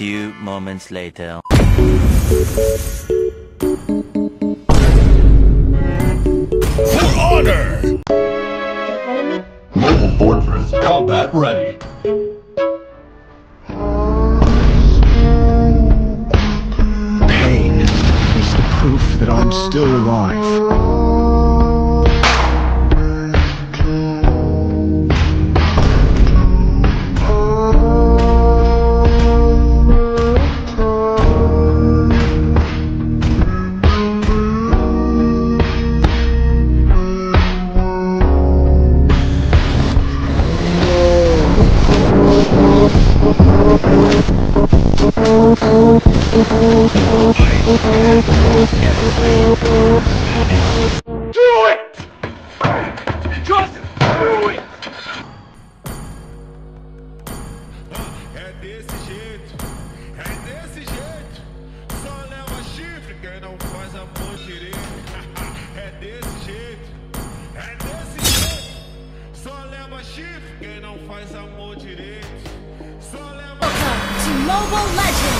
A few moments later. For honor! Mobile Fortress. Combat ready. Pain is the proof that I'm still alive. É desse jeito, é desse jeito. Só leva chifre quem não faz amor direito. É desse jeito, é desse jeito. Só leva chifre quem não faz amor direito. Welcome to Mobile Legends!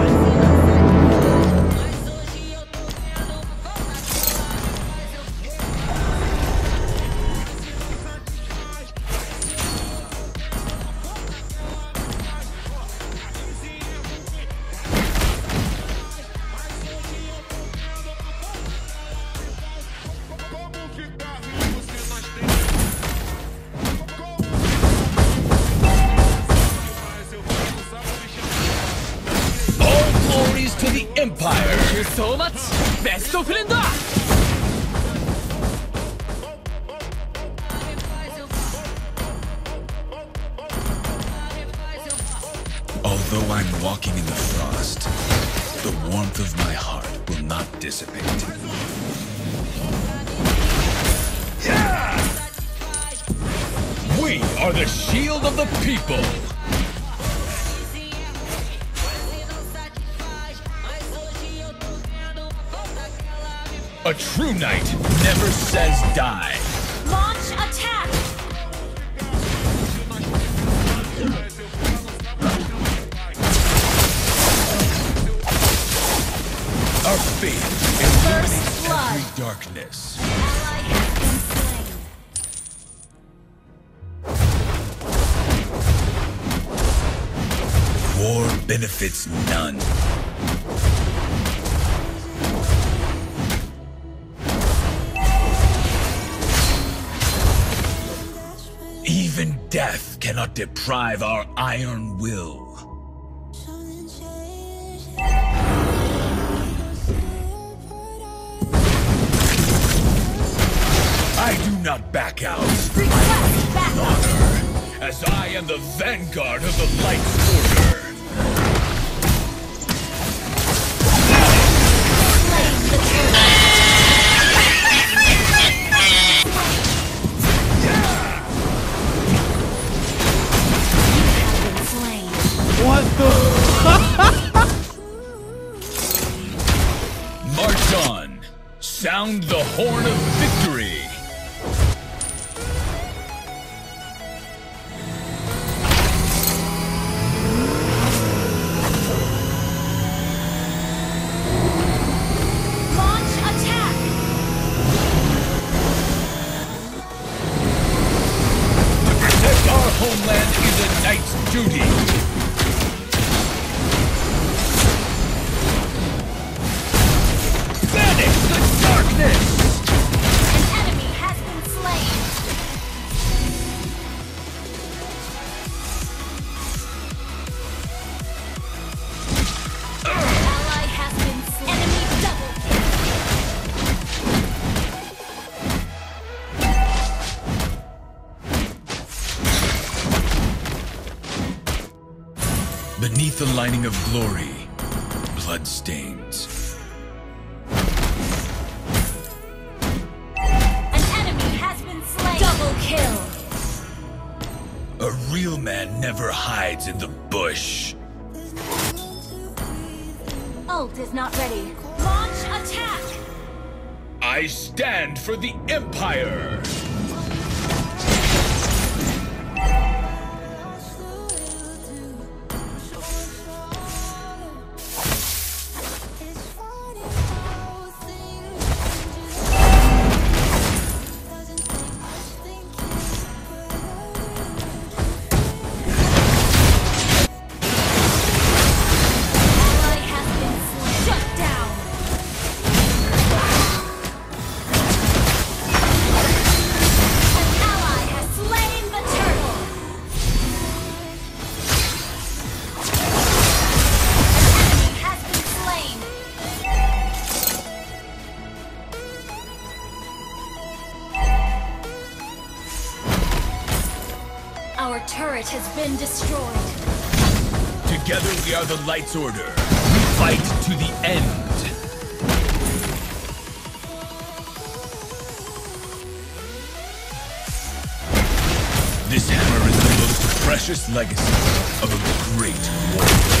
So much! Best friend! Although I'm walking in the frost, the warmth of my heart will not dissipate. We are the shield of the people! A true knight never says die. Launch attack! Our fate illuminates every darkness. Ally has been slain. War benefits none. Even death cannot deprive our iron will. I do not back out. Request backup! as I am the vanguard of the Light's Order. Horn of victory! Launch attack! To protect our homeland is a knight's duty! the lining of glory, blood stains. An enemy has been slain. Double kill. A real man never hides in the bush. Ult is not ready. Launch attack. I stand for the Empire. are the Light's Order. We fight to the end. This hammer is the most precious legacy of a great warrior.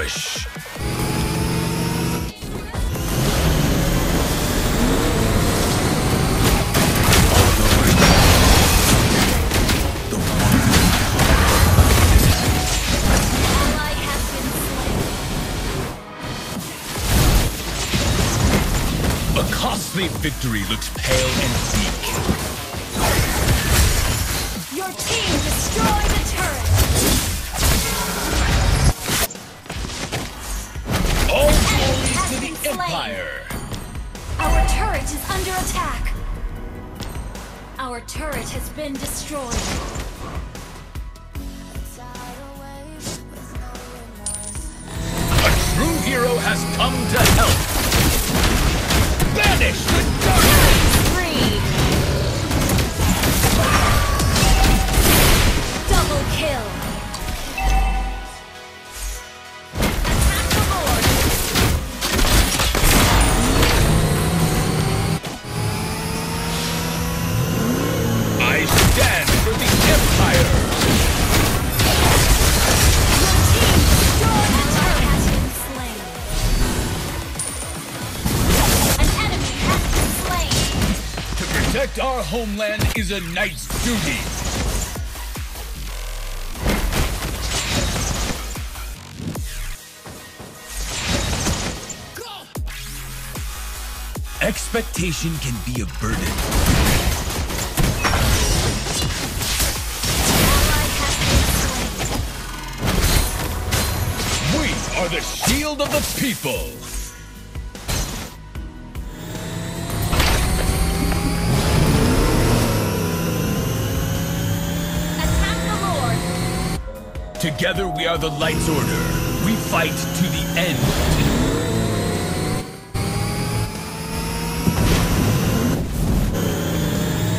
Ambush. costly victory looks pale and weak. Your team destroyed Empire. Our turret is under attack. Our turret has been destroyed. A true hero has come to help. Banish the darkness! Homeland is a knight's duty. Expectation can be a burden. We are the shield of the people. Together we are the Light's Order. We fight to the end.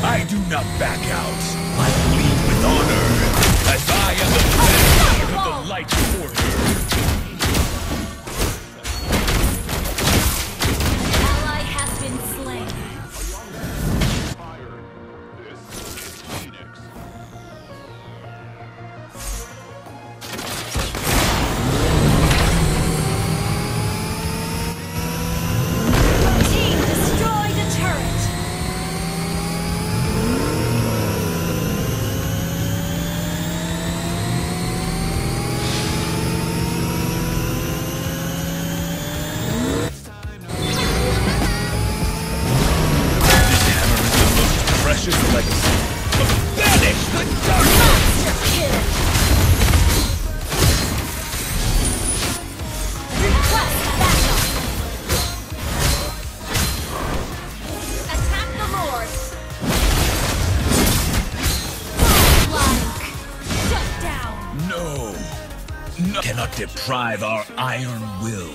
I do not back out. I lead with honor, as I No. Cannot deprive our iron will.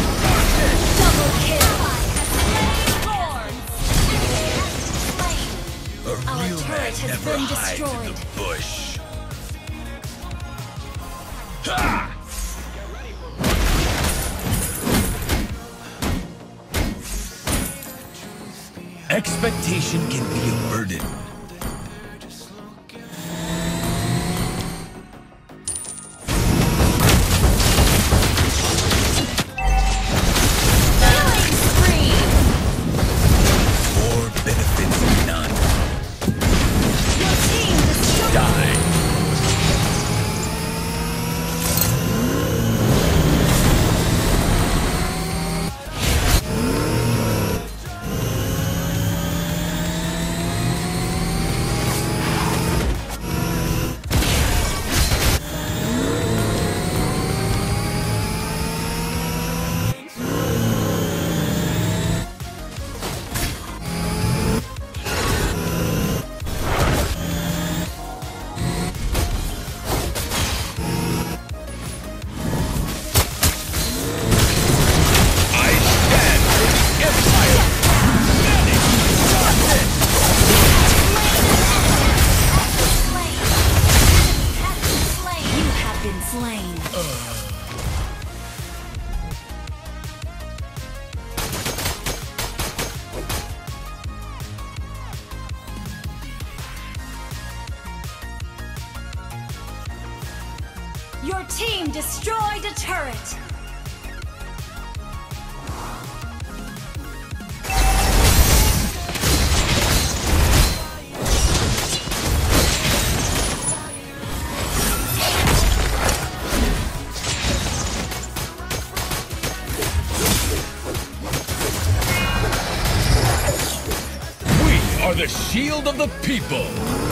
Double kill. Thorns. A Our real turret has been destroyed. the bush. Ha! Expectation can be a burden. Your team destroyed a turret. We are the shield of the people!